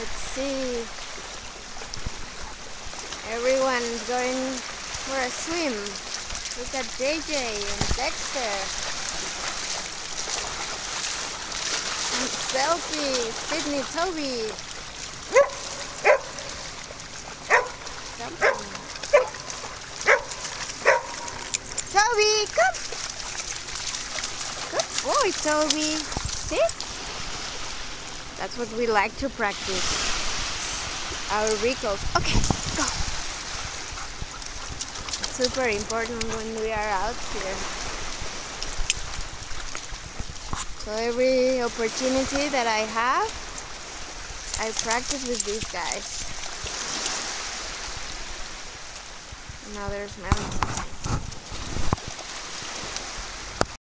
Let's see. Everyone's going for a swim. Look at JJ and Dexter. And Selkie, Sydney, Toby. Toby, come. Good boy, Toby. Sit. That's what we like to practice. Our recalls. Okay, go. Super important when we are out here. So every opportunity that I have, I practice with these guys. Now there's mountains.